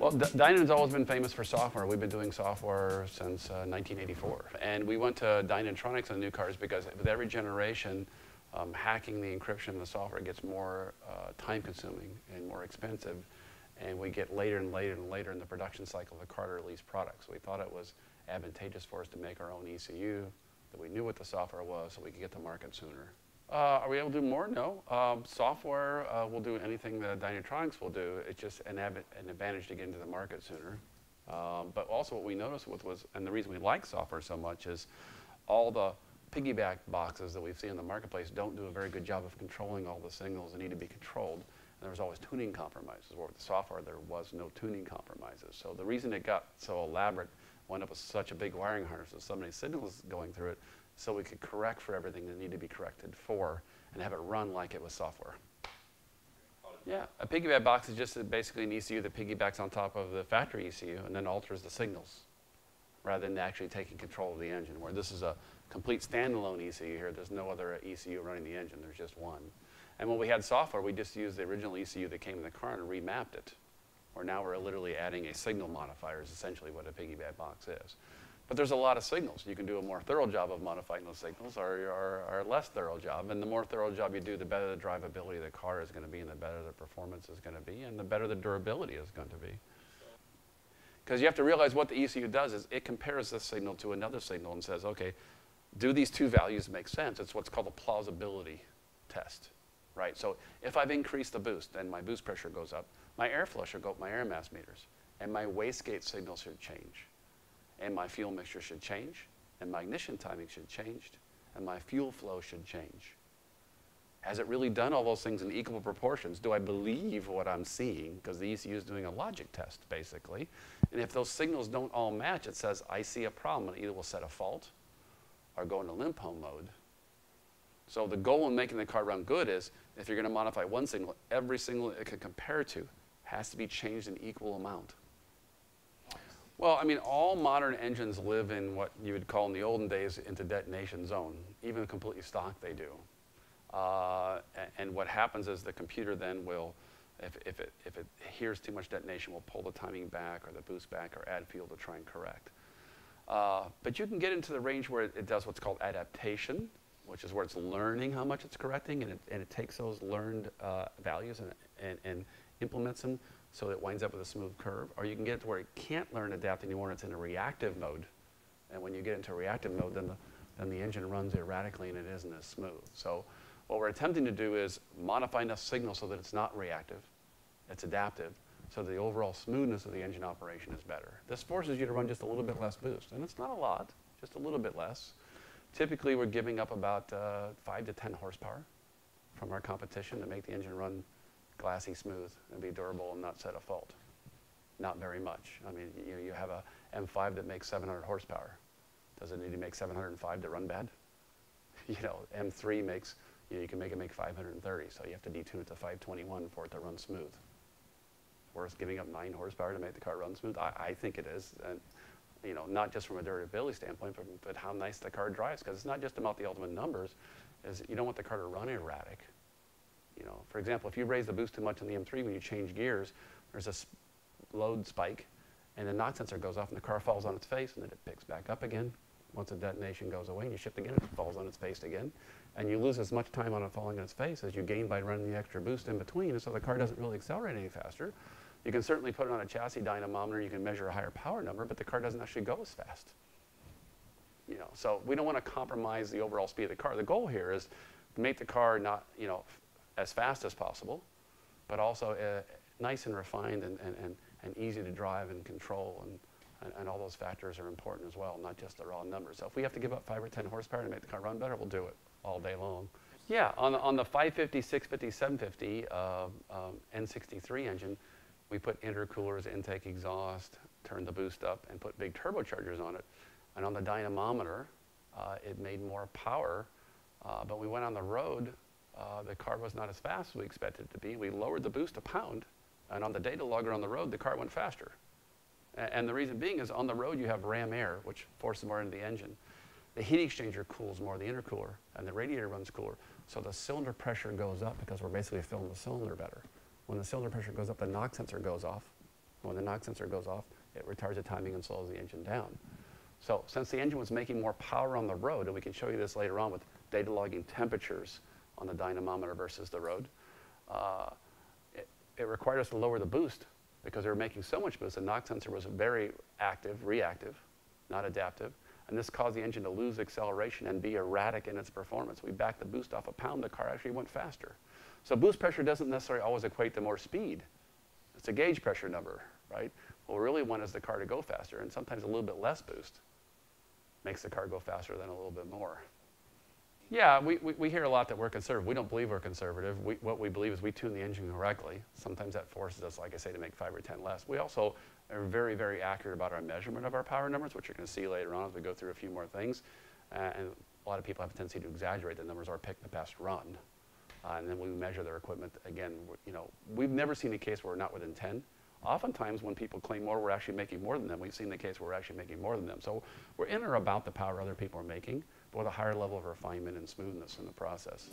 Well, D- Dinan's always been famous for software. We've been doing software since uh, 1984. And we went to Dinantronics on new cars because with every generation, um, hacking the encryption in the software gets more uh, time consuming and more expensive. And we get later and later and later in the production cycle of the car to release products. So we thought it was advantageous for us to make our own ECU, that we knew what the software was so we could get to market sooner. Uh, are we able to do more? No. Um, software uh, will do anything that Dinantronics will do. It's just an, an, advantage to get into the market sooner. Um, but also what we noticed with was, and the reason we like software so much is all the piggyback boxes that we see in the marketplace don't do a very good job of controlling all the signals that need to be controlled. And there was always tuning compromises. Where with the software, there was no tuning compromises. So the reason it got so elaborate, wound up with such a big wiring harness with so many signals going through it, so we could correct for everything that needed to be corrected for and have it run like it was software. Yeah, a piggyback box is just basically an ECU that piggybacks on top of the factory ECU and then alters the signals rather than actually taking control of the engine. Where this is a complete standalone ECU here, there's no other ECU running the engine, there's just one. And when we had software, we just used the original ECU that came in the car and remapped it. Where now we're literally adding a signal modifier, is essentially what a piggyback box is. But there's a lot of signals. You can do a more thorough job of modifying those signals or, or, or, a less thorough job. And the more thorough job you do, the better the drivability of the car is going to be and the better the performance is going to be and the better the durability is going to be. Because you have to realize what the ECU does is it compares this signal to another signal and says, okay, do these two values make sense? It's what's called a plausibility test, right? So if I've increased the boost and my boost pressure goes up, my airflow should go up, my air mass meters, and my wastegate signal should change and my fuel mixture should change, and my ignition timing should change, and my fuel flow should change. Has it really done all those things in equal proportions? Do I believe what I'm seeing? Because the ECU is doing a logic test, basically. And if those signals don't all match, it says, I see a problem, and either will set a fault or go into limp home mode. So the goal in making the car run good is, if you're going to modify one signal, every signal it can compare to has to be changed in equal amount. Well, I mean, all modern engines live in what you would call in the olden days into detonation zone. Even completely stock, they do. Uh, and what happens is the computer then will, if, if, it, if it hears too much detonation, will pull the timing back or the boost back or add fuel to try and correct. Uh, but you can get into the range where it, it, does what's called adaptation, which is where it's learning how much it's correcting, and it, and it takes those learned uh, values and, and, and implements them so it winds up with a smooth curve. Or you can get it to where it can't learn adapt anymore and it's in a reactive mode. And when you get into reactive mode, then the, then the engine runs erratically and it isn't as smooth. So what we're attempting to do is modify enough signal so that it's not reactive, it's adaptive, so the overall smoothness of the engine operation is better. This forces you to run just a little bit less boost. And it's not a lot, just a little bit less. Typically, we're giving up about uh, 5 to 10 horsepower from our competition to make the engine run glassy smooth and be durable and not set a fault. Not very much. I mean, you, you have a M5 that makes 700 horsepower. Does it need to make 705 to run bad? You know, M3 makes, you, know, you can make it make 530, so you have to detune it to 521 for it to run smooth. Worth giving up 9 horsepower to make the car run smooth? I, I think it is. And, you know, not just from a durability standpoint, but, but how nice the car drives, because it's not just about the ultimate numbers, is you don't want the car to run erratic. You know, for example, if you raise the boost too much on the M3 when you change gears, there's a load spike, and the knock sensor goes off, and the car falls on its face, and then it picks back up again. Once the detonation goes away, and you shift again, it falls on its face again, and you lose as much time on it falling on its face as you gain by running the extra boost in between, and so the car doesn't really accelerate any faster. You can certainly put it on a chassis dynamometer, you can measure a higher power number, but the car doesn't actually go as fast. You know, so we don't want to compromise the overall speed of the car. The goal here is make the car not, you know, as fast as possible, but also uh, nice and refined and, and, and, and easy to drive and control. And, and, and, all those factors are important as well, not just the raw numbers. So if we have to give up 5 or 10 horsepower to make the car run better, we'll do it all day long. Yeah, on the, on the 550, 650, 750 uh, um, N63 engine, we put intercoolers, intake exhaust, turned the boost up, and put big turbochargers on it. And on the dynamometer, uh, it made more power. Uh, but we went on the road uh, the car was not as fast as we expected it to be. We lowered the boost a pound, and on the data logger on the road, the car went faster. A and the reason being is on the road you have ram air, which forces more into the engine. The heat exchanger cools more the intercooler, and the radiator runs cooler. So the cylinder pressure goes up because we're basically filling the cylinder better. When the cylinder pressure goes up, the knock sensor goes off, When the knock sensor goes off, it retards the timing and slows the engine down. So since the engine was making more power on the road, and we can show you this later on with data logging temperatures on the dynamometer versus the road, uh, it, it required us to lower the boost because they were making so much boost. The knock sensor was very active, reactive, not adaptive. And this caused the engine to lose acceleration and be erratic in its performance. We backed the boost off a pound, the car actually went faster. So boost pressure doesn't necessarily always equate to more speed. It's a gauge pressure number, right? What we really want is the car to go faster, and sometimes a little bit less boost makes the car go faster than a little bit more. Yeah, we, we, we, hear a lot that we're conservative. We don't believe we're conservative. We, what we believe is we tune the engine correctly. Sometimes that forces us, like I say, to make five or 10 less. We also are very, very accurate about our measurement of our power numbers, which you're going to see later on as we go through a few more things. Uh, and a lot of people have a tendency to exaggerate the numbers or pick the best run. Uh, and then we measure their equipment again. You know, we've never seen a case where we're not within 10. Oftentimes, when people claim more, we're actually making more than them. We've seen the case where we're actually making more than them. So we're in or about the power other people are making, but with a higher level of refinement and smoothness in the process.